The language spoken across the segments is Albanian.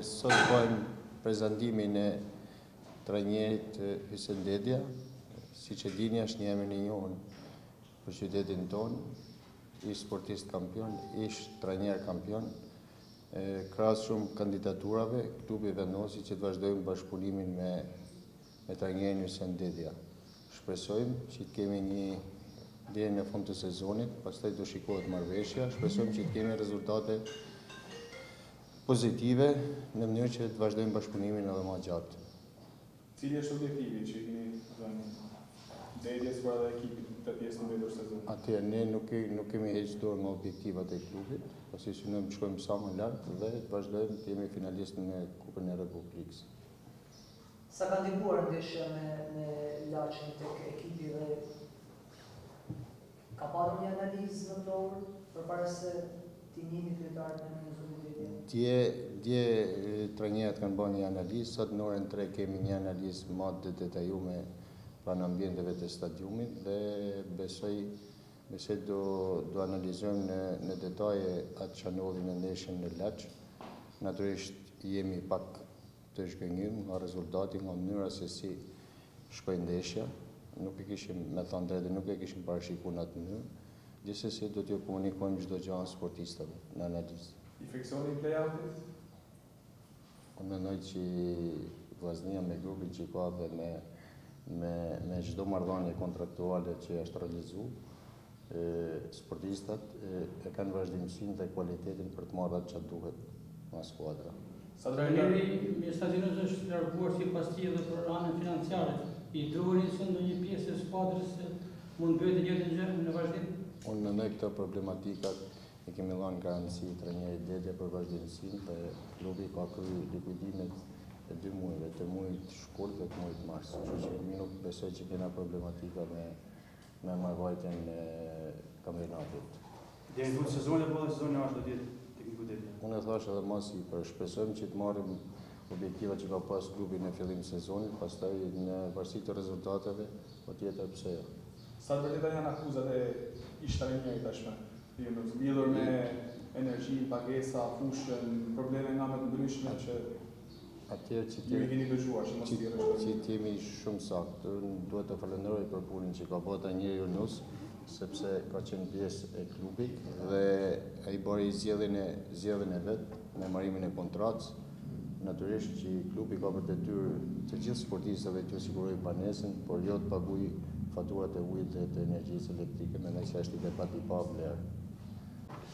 Sot bëjmë prezantimin e trajnerit Hysen Dedja. Siç e dini është një emër i njohur për qytetin tonë, ish sportist kampion, ish trajner kampion. Krahas shumë kandidaturave, klubi vendosi që të vazhdojmë bashkëpunimin me me trajnerin Hysen Dedja. Shpresojmë që të kemi një deri në fund të sezonit, pastaj do shikohet marrëveshja, shpresojmë që të kemi rezultate pozitive në mënyrë që të vazhdojmë bashkëpunimin edhe ma gjatë. Cili është objektivi që i keni dhënë Dedjes por edhe ekipit në këtë pjesë të mbetur të sezonit? Atëherë, ne nuk nuk kemi heq dorë nga objektivat e klubit, pasi synojmë të shkojmë sa ma lart dhe të vazhdojmë të jemi finalistë në Kupën e Republikës. Sa ka ndikuar ndeshja me me Laçin tek ekipi dhe? Ka patur një analizë të thellë përpara se t'i njihni kryetarët me minuzuri deri dje? Dje, dje trajnerët kanë bërë një analizë, sot në orën tre kemi një analizë ma të detajume pranë ambienteve të stadiumit dhe besoj, besoj do, do analizojmë në, në detaje atë çfarë ndodhi në ndeshjen në Laç. Natyrisht jemi pak Të zhgënjym nga rezultati, nga mënyra se si shkoi ndeshja. Nuk e kishim, me thanë të drejtën, nuk e kishim parashiku në atë mënyrë. Gjithsesi, do t'jua komunikojmë çdo gjë sportistëve në analizë. I frikësoheni play-out-it? Unë mendoj që Vllaznia me grupin që ka dhe me me me çdo marrëdhënie kontraktuale që është realizuar, Sportistat e kanë vazhdimësinë dhe kualitetin për të marrë atë çka duhet nga skuadra. Trajneri Mirsad Jonuz është larguar sipas tij edhe për anën financiare. I druheni se ndonjë pjesë e skuadrës mund të bëjë të njëjtën gjë në vazhdim? Unë mendoj këto problematika i kemi dhënë garanci trajnerit Dedja për vazhdimësinë dhe klubi ka kry likuidimet e dy mujve, të mujit shkurt dhe të mujit mars, kështu që nuk besoj që kena problematika me me mbarëvajtjen e kampionatit. Deri në fund të sezonit apo edhe sezonin e ardhshëm do të jetë tekniku Dedja? Unë e thashë edhe ma sipër, shpresojmë që të marrim objektivat që ka pas klubi në fillim të sezonit, pastaj në varësi të rezultateve, patjetër pse jo. Sa të vërteta janë akuzat e ish-trajnerit tashmë, Jonuz, lidhur me energjinë, pagesa, fushën, probleme nga më të ndryshme që Atëherë që të jemi vini të shuar shumë si rreth. Që të jemi shumë saktë. Unë duhet ta falënderoj për punën që ka ba trajneri Jonuz sepse ka qenë pjesë e klubit dhe ai bëri zgjedhjen e zgjedhjen e vet me mbarimin e kontratës. Natyrisht që klubi ka për detyrë të gjithë sportistëve t'u sigurojë banesën, por jo të paguajë faturat e ujit dhe të energjisë elektrike, mendoj se është një debat i pavlerë.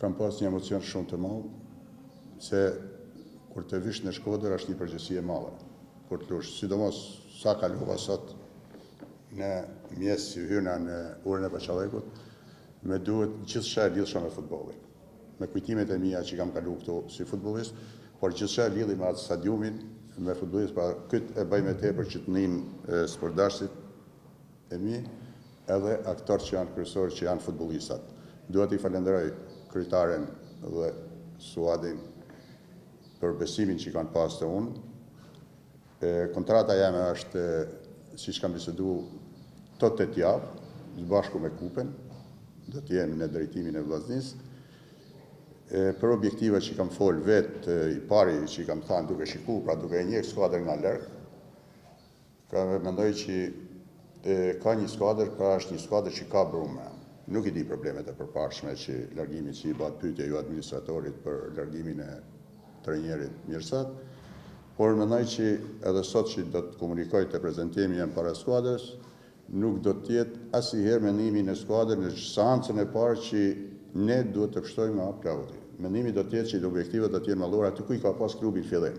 Kam pas një emocion shumë të madh, se kur të vish në Shkodër është një përgjegjësi e madhe, kur të lush, sidomos sa kalova sot në mjes që hyna në urën e Bahçallekut, më dukej gjithçka e lidhsha me futbollin, me kujtimet e mia që kam kalu këtu si futbollist, por gjithçka e lidhi me atë stadiumin, me futbollistët, pra këtë e baj më tepër që të ninë sportdashësit e mi, edhe aktorët që janë kryesorë që janë futbollistat. Dua t'i falenderoj Kryetaren dhe Suadin për besimin që kanë pas te unë. Kontrata jeme është siç kam bisedu këto tetë javë, së bashku me Kupen, do të jem në drejtimin e Vllaznisë. Për objektiva që kam folë vetë, i pari që i kam thanë duke shiku, pra duke e njeh skuadrën nga larg, Ka dhe mendoj qi ka një skuadër, pra është një skuadër që ka brumë. Nuk i di problemet e përparshme që largimi që i batë pyetje ju administratorit për largimin e trajnerit Mirsad, por mendoj që edhe sot që do të komunikoj te prezantimi jem para skuadrës, nuk do të jetë asnjëherë mendimi në skuadër në seancën e parë që ne duhet të shpëtojmë nga play-out-i. Mendimi do të jetë që objektivat do të jenë ma lart aty ku i ka pas klubi në fillim.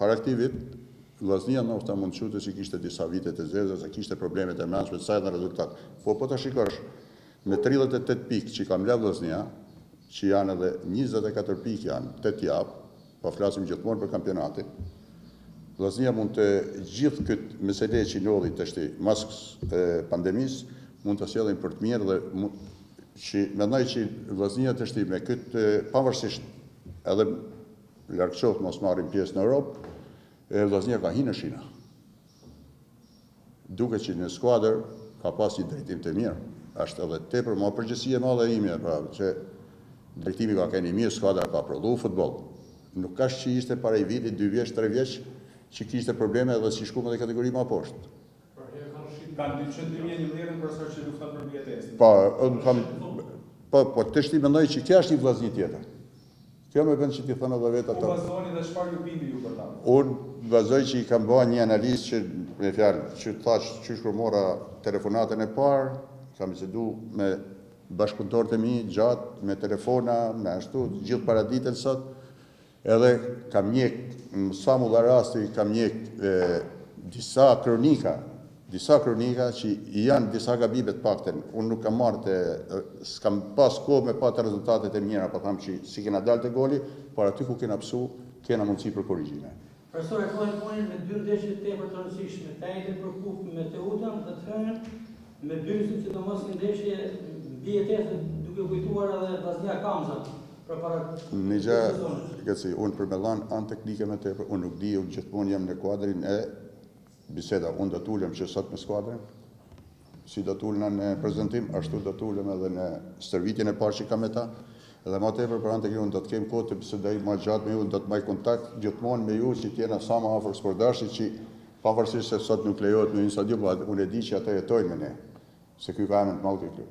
Para këtij vit, Vllaznia noshta mund të quhej që kishte disa vite të zeza, se kishte probleme të mrendshme, sa edhe në rezultat. Po po ta shikosh, me tridhjetë e tetë pikë që ka mbledh Vllaznia, që janë edhe njëzet e katër pikë janë tetë javë, po flasim gjithmonë për kampionatin, Vllaznia mund të gjithë këtë mesele që ndodhi tashti mas pandemisë, mund ta sjellin për të mirë dhe që mendoj që Vllaznia tashti me këtë pavarësisht edhe Larg qoftë mos marrim pjesë në Europë, Vllaznia ka hi në shina. Duket që në skuadër ka pas një drejtim të mirë. Është edhe tepër ma përgjegjësi e madhe e imja, pra që drejtimi ka ken i mirë, skuadra ka prodhu futbol. Nuk ka si ishte para një viti, dy vjeç, tre vjeç, që kishte probleme edhe shkum dhe kategori ma poshtë. Po, po, po, tashti mendoj që kja është një Vllazni tjetër. Kjo më bën që t'i them edhe vet ato. Ku bazoni dhe çfarë ju bindi ju për ta? Unë bazoj që i kam ba një analizë që, me fjalë, që të thash qysh kur mora telefonatën e parë, kam bisedu me bashkëpunëtorët e mi gjatë, me telefona, me ashtu, gjithë paraditen sot, edhe kam njek, sa mu dha rasti, kam njek disa kronika Disa kronika që janë disa gabime të paktën unë nuk kam marrë të s'kam pas kohë me pa të rezultatet e mjera po them që s'i kena dalë te goli por aty ku kena pësu kena mundësi për korrigjime. Profesor e filloni punën me dy ndeshje tepër të rëndësishme, të enjten për kupë me Teutën dhe të hënën me Bylisin, sidomos një ndeshje më e tepër duke kujtuar edhe Vllaznia Kamza përpara këtij sezoni. Një gjë, unë për me dhanë anë teknike ma tepër, unë nuk di, unë gjithmonë jam në kuadrin e bisedave, unë do të ulem që sot me skuadrën, si do të ulna në prezantim, ashtu do të ulem edhe në stërvitjen e parë që kam me ta. Dhe ma tepër për anë teknike do të kem kohë të bisedoj ma gjatë me ju, do të mbaj kontakt gjithmonë me ju që të jena sa ma afër sportdashit që pavarësisht se sot nuk lejohet në një stadium, unë e di që ata jetojnë me ne, se ky ka emrin të madh ky klub.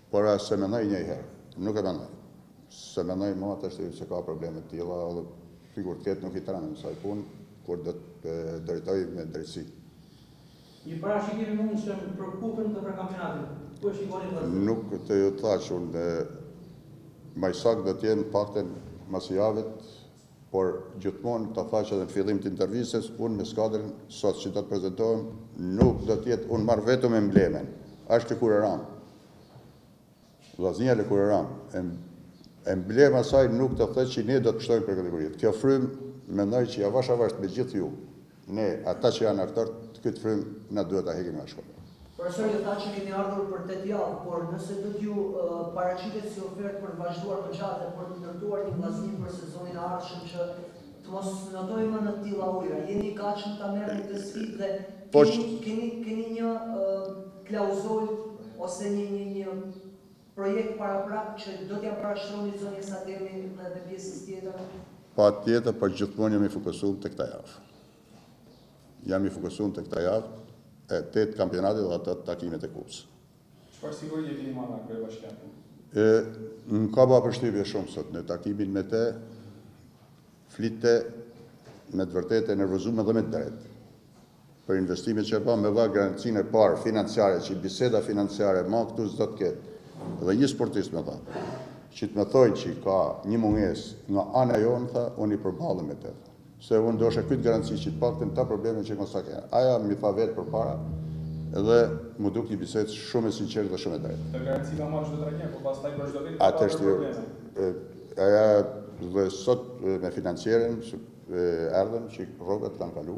Por as se mendoj njëherë. Nuk e mendoj. Se mendoj ma atë asht që ka probleme të tilla edhe sikur të ketë nuk i trem kësaj punë kur do të drejtoj me drejtësi. Një parashikim i mundshëm për Kupën dhe për kampionatin, ku e shikoni këtë? Nuk, t'ju thash unë, ma i saktë do të jem pakten mas javët Por gjithmonë, ta thash edhe në fillim të intervistës, unë me skuadrën sot që do të prezantohem, nuk do të jetë, unë marr vetëm emblemen, asht lëkurë e randë. Vllaznia lëkurë e randë. Emblema e saj nuk do të thotë që ne do të pështojmë për kategori. Kjo frymë mendoj që avash avash me gjithë ju. Ne, ata që janë aktorë, këtë frymë na duhet ta hekim nga Shkodra. Profesor, ju thatë që keni ardhur për tetë javë, por nëse do t'ju paraqitet si ofertë për të vazhduar më gjatë dhe për të ndërtuar një Vllazni për sezonin e ardhshëm që të mos notojmë më në të tilla ujëra, jeni i gatshëm ta merrni këtë sfidë dhe keni keni keni një klauzolë ose një një një Projekt paraprak që do t'ia parashtroni zonjës Ademi dhe edhe pjesës tjetër? Patjetër, por gjithmonë jam i fokusum te këta javë. Jam i fokusum te këta javë e tetë kampionati dhe ato takimet e kupës. Çfarë sigurie keni marrë nga kryebashkiakja? Më ka ba përshtypje shumë sot në takimin me te, flitte me të vërtetë e nervozume dhe me të drejtë. Për investimet që ka ba më dha garancinë e parë financiare që biseda financiare tha këtu s'do të ketë dhe një sportist me thanë që me thanë që ka një mungesë nga ana jonë tha unë i përballem me të tha se unë dosha këtë garanci që të paktën këta probleme që mos ta kenë aja mi tha vetë përpara dhe më duk një bisedë shumë e sinqertë dhe shumë e drejtë. Po garanci ka marrë çdo trajner, por pastaj për çdo vit ka pasur probleme. Aja dhe sot me financierin erdhën që rrogat kanë kalu.